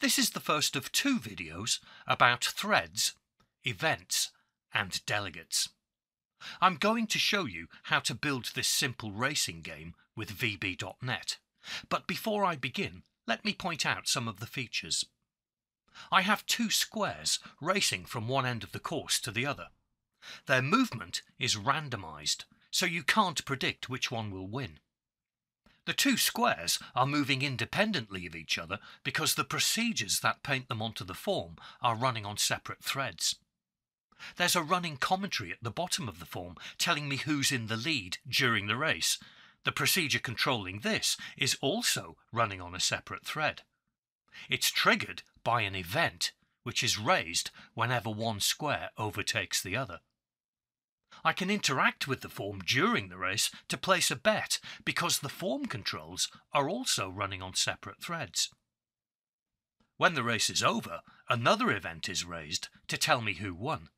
This is the first of two videos about threads, events and delegates. I'm going to show you how to build this simple racing game with VB.net. But before I begin, let me point out some of the features. I have two squares racing from one end of the course to the other. Their movement is randomized, so you can't predict which one will win. The two squares are moving independently of each other because the procedures that paint them onto the form are running on separate threads. There's a running commentary at the bottom of the form telling me who's in the lead during the race. The procedure controlling this is also running on a separate thread. It's triggered by an event which is raised whenever one square overtakes the other. I can interact with the form during the race to place a bet because the form controls are also running on separate threads. When the race is over, another event is raised to tell me who won.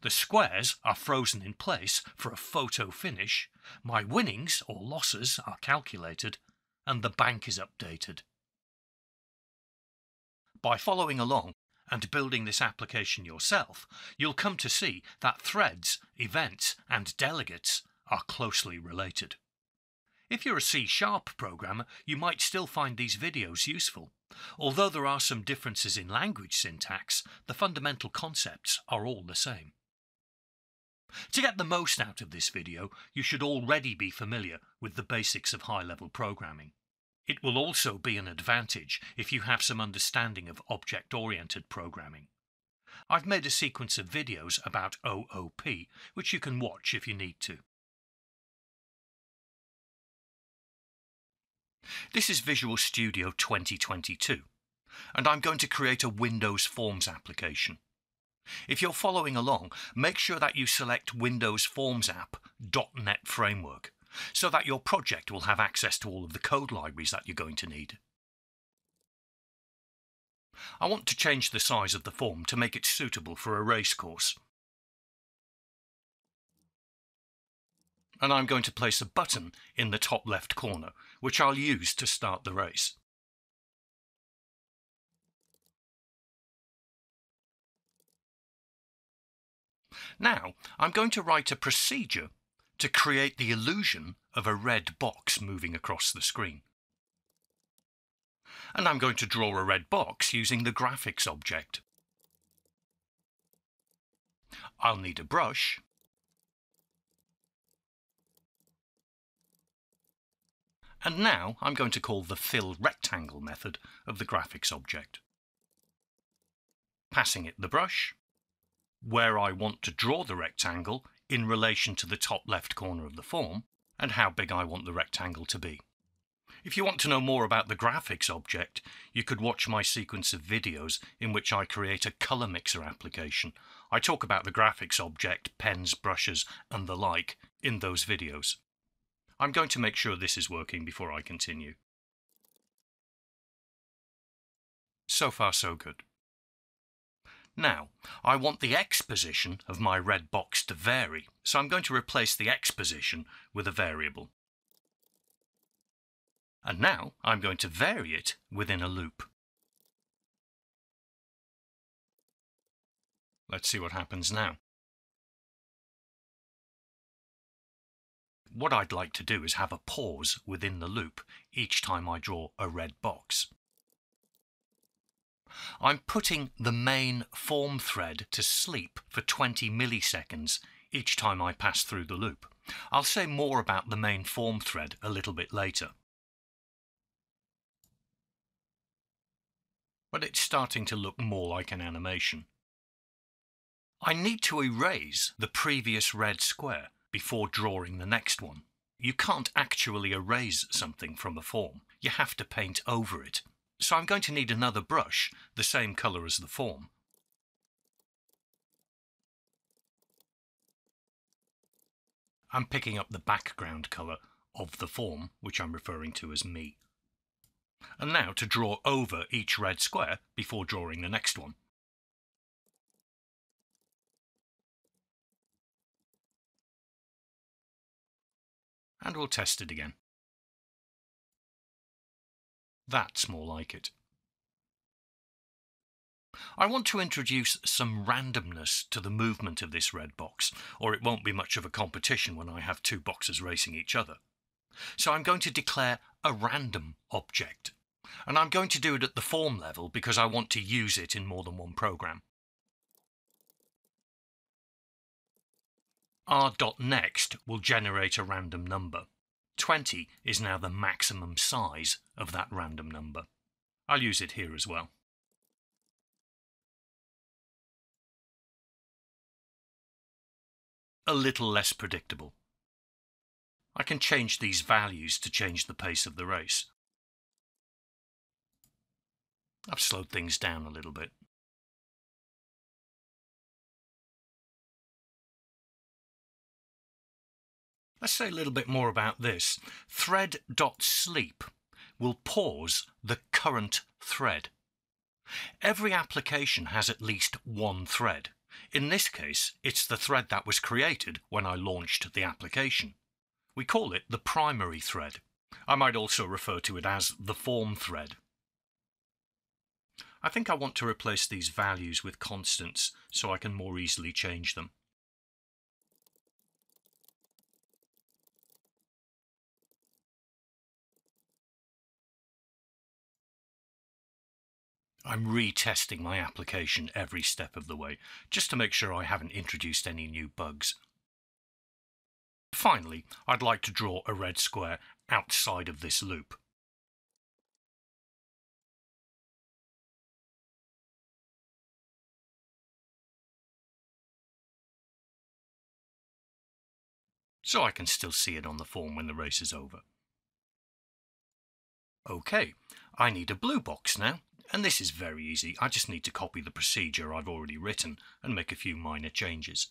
The squares are frozen in place for a photo finish, my winnings or losses are calculated, and the bank is updated. By following along, and building this application yourself, you'll come to see that threads, events, and delegates are closely related. If you're a C-sharp programmer, you might still find these videos useful. Although there are some differences in language syntax, the fundamental concepts are all the same. To get the most out of this video, you should already be familiar with the basics of high-level programming. It will also be an advantage if you have some understanding of object-oriented programming. I've made a sequence of videos about OOP, which you can watch if you need to. This is Visual Studio 2022, and I'm going to create a Windows Forms application. If you're following along, make sure that you select Windows Forms App .NET Framework so that your project will have access to all of the code libraries that you're going to need. I want to change the size of the form to make it suitable for a race course. And I'm going to place a button in the top left corner, which I'll use to start the race. Now, I'm going to write a procedure to create the illusion of a red box moving across the screen. And I'm going to draw a red box using the graphics object. I'll need a brush, and now I'm going to call the fill rectangle method of the graphics object. Passing it the brush, where I want to draw the rectangle in relation to the top left corner of the form, and how big I want the rectangle to be. If you want to know more about the graphics object, you could watch my sequence of videos in which I create a colour mixer application. I talk about the graphics object, pens, brushes and the like in those videos. I'm going to make sure this is working before I continue. So far so good. Now, I want the x position of my red box to vary, so I'm going to replace the x position with a variable. And now I'm going to vary it within a loop. Let's see what happens now. What I'd like to do is have a pause within the loop each time I draw a red box. I'm putting the main form thread to sleep for 20 milliseconds each time I pass through the loop. I'll say more about the main form thread a little bit later. But it's starting to look more like an animation. I need to erase the previous red square before drawing the next one. You can't actually erase something from a form. You have to paint over it so I'm going to need another brush, the same colour as the form. I'm picking up the background colour of the form, which I'm referring to as me. And now to draw over each red square before drawing the next one. And we'll test it again. That's more like it. I want to introduce some randomness to the movement of this red box, or it won't be much of a competition when I have two boxes racing each other. So I'm going to declare a random object. And I'm going to do it at the form level because I want to use it in more than one program. r.next will generate a random number. 20 is now the maximum size of that random number. I'll use it here as well. A little less predictable. I can change these values to change the pace of the race. I've slowed things down a little bit. Let's say a little bit more about this. Thread.sleep will pause the current thread. Every application has at least one thread. In this case, it's the thread that was created when I launched the application. We call it the primary thread. I might also refer to it as the form thread. I think I want to replace these values with constants so I can more easily change them. I'm retesting my application every step of the way, just to make sure I haven't introduced any new bugs. Finally, I'd like to draw a red square outside of this loop. So I can still see it on the form when the race is over. OK, I need a blue box now. And this is very easy. I just need to copy the procedure I've already written and make a few minor changes.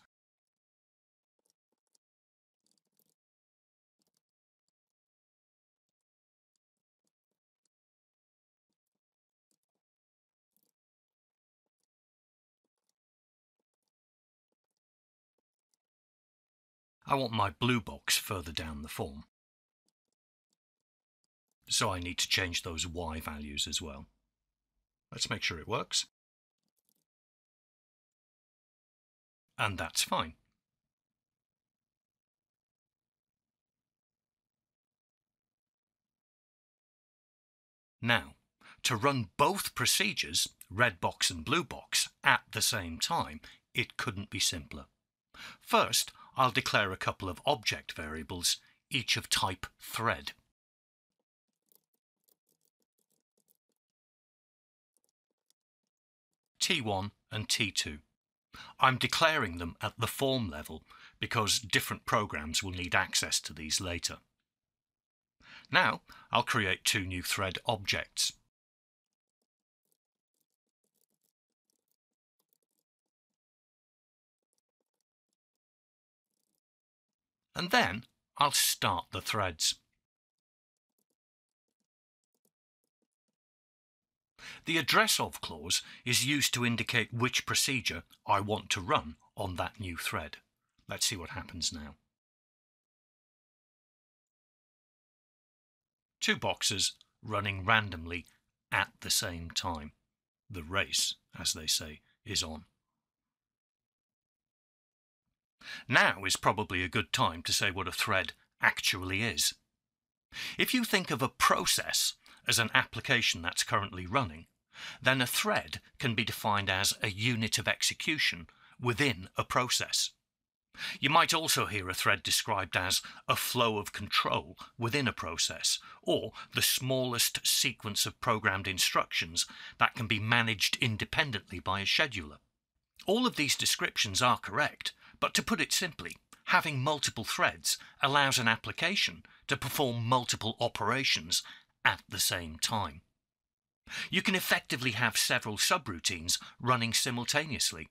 I want my blue box further down the form. So I need to change those y values as well. Let's make sure it works. And that's fine. Now, to run both procedures, red box and blue box, at the same time, it couldn't be simpler. First, I'll declare a couple of object variables, each of type thread. T1 and T2. I'm declaring them at the form level because different programs will need access to these later. Now I'll create two new thread objects. And then I'll start the threads. The address of clause is used to indicate which procedure I want to run on that new thread. Let's see what happens now. Two boxes running randomly at the same time. The race, as they say, is on. Now is probably a good time to say what a thread actually is. If you think of a process as an application that's currently running, then a thread can be defined as a unit of execution within a process. You might also hear a thread described as a flow of control within a process, or the smallest sequence of programmed instructions that can be managed independently by a scheduler. All of these descriptions are correct, but to put it simply, having multiple threads allows an application to perform multiple operations at the same time. You can effectively have several subroutines running simultaneously.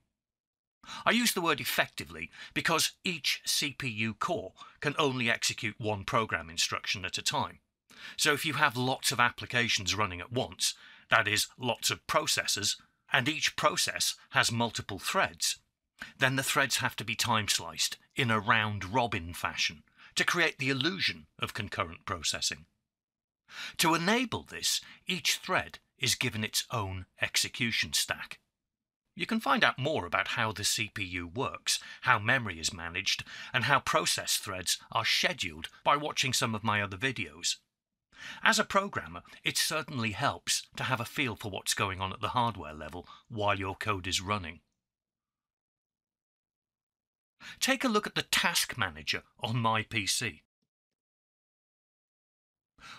I use the word effectively because each CPU core can only execute one program instruction at a time. So if you have lots of applications running at once, that is, lots of processes, and each process has multiple threads, then the threads have to be time sliced in a round robin fashion to create the illusion of concurrent processing. To enable this, each thread is given its own execution stack. You can find out more about how the CPU works, how memory is managed, and how process threads are scheduled by watching some of my other videos. As a programmer, it certainly helps to have a feel for what's going on at the hardware level while your code is running. Take a look at the Task Manager on my PC.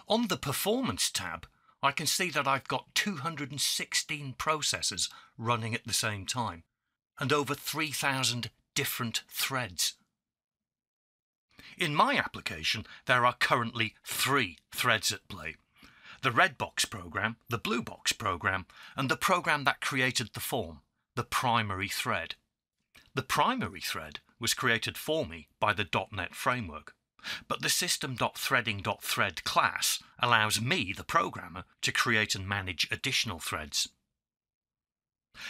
On the Performance tab, I can see that I've got 216 processes running at the same time and over 3,000 different threads. In my application, there are currently three threads at play. The red box program, the blue box program, and the program that created the form, the primary thread. The primary thread was created for me by the .NET framework. But the system.threading.thread class allows me, the programmer, to create and manage additional threads.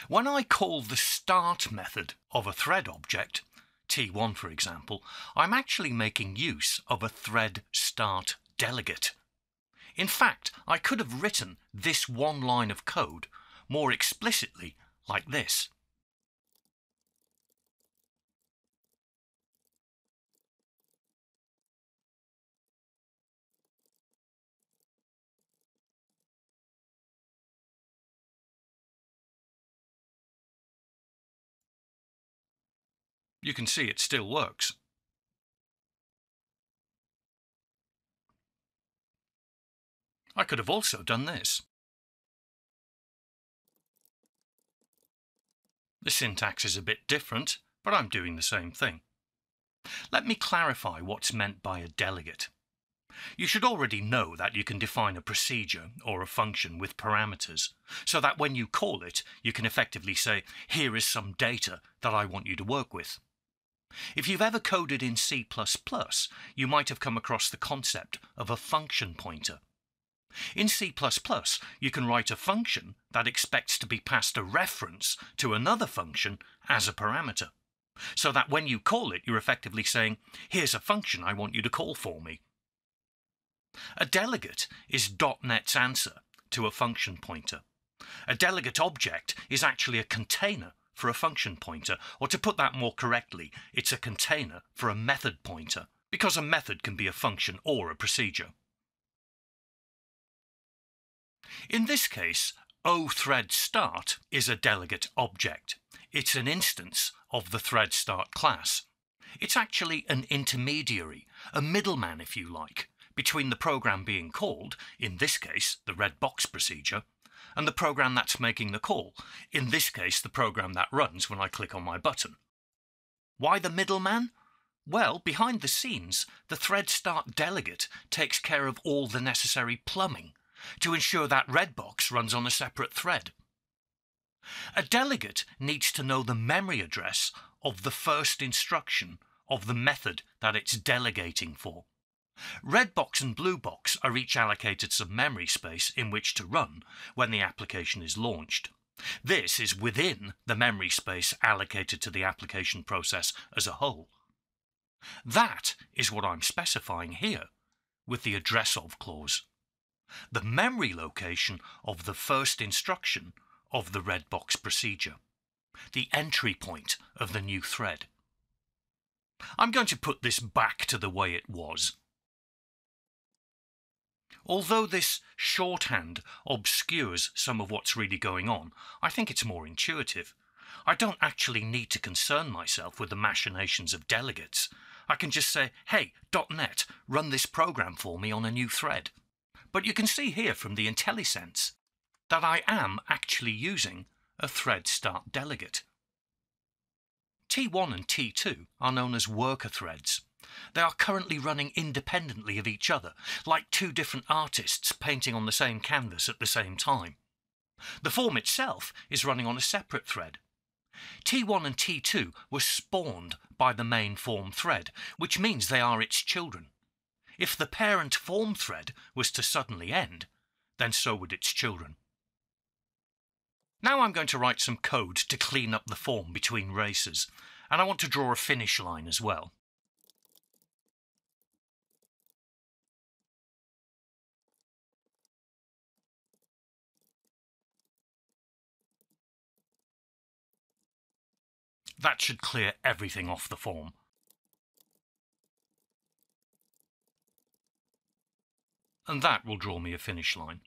When I call the start method of a thread object, T1 for example, I'm actually making use of a thread start delegate. In fact, I could have written this one line of code more explicitly like this. You can see it still works. I could have also done this. The syntax is a bit different, but I'm doing the same thing. Let me clarify what's meant by a delegate. You should already know that you can define a procedure or a function with parameters, so that when you call it, you can effectively say, here is some data that I want you to work with. If you've ever coded in C++, you might have come across the concept of a function pointer. In C++, you can write a function that expects to be passed a reference to another function as a parameter, so that when you call it, you're effectively saying, here's a function I want you to call for me. A delegate is .NET's answer to a function pointer. A delegate object is actually a container for a function pointer, or to put that more correctly, it's a container for a method pointer, because a method can be a function or a procedure. In this case, oThreadStart is a delegate object. It's an instance of the ThreadStart class. It's actually an intermediary, a middleman if you like, between the program being called, in this case the red box procedure, and the program that's making the call, in this case the program that runs when I click on my button. Why the middleman? Well, behind the scenes, the thread start delegate takes care of all the necessary plumbing to ensure that Redbox runs on a separate thread. A delegate needs to know the memory address of the first instruction of the method that it's delegating for. Red box and blue box are each allocated some memory space in which to run when the application is launched. This is within the memory space allocated to the application process as a whole. That is what I'm specifying here with the address of clause. The memory location of the first instruction of the red box procedure. The entry point of the new thread. I'm going to put this back to the way it was. Although this shorthand obscures some of what's really going on, I think it's more intuitive. I don't actually need to concern myself with the machinations of delegates. I can just say, hey, .NET, run this program for me on a new thread. But you can see here from the IntelliSense that I am actually using a thread start delegate. T1 and T2 are known as worker threads. They are currently running independently of each other, like two different artists painting on the same canvas at the same time. The form itself is running on a separate thread. T1 and T2 were spawned by the main form thread, which means they are its children. If the parent form thread was to suddenly end, then so would its children. Now I'm going to write some code to clean up the form between races, and I want to draw a finish line as well. That should clear everything off the form. And that will draw me a finish line.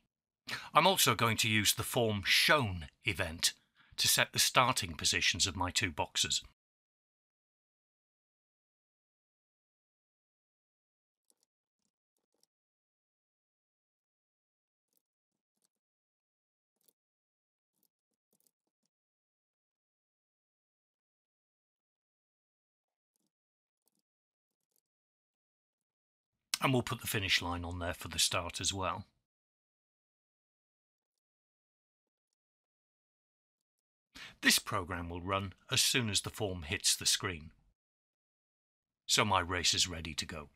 I'm also going to use the form shown event to set the starting positions of my two boxes. And we'll put the finish line on there for the start as well. This program will run as soon as the form hits the screen. So my race is ready to go.